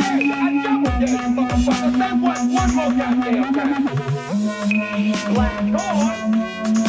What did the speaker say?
Hey, I double dare you, motherfucker. Say what one more goddamn time. Black Thorn.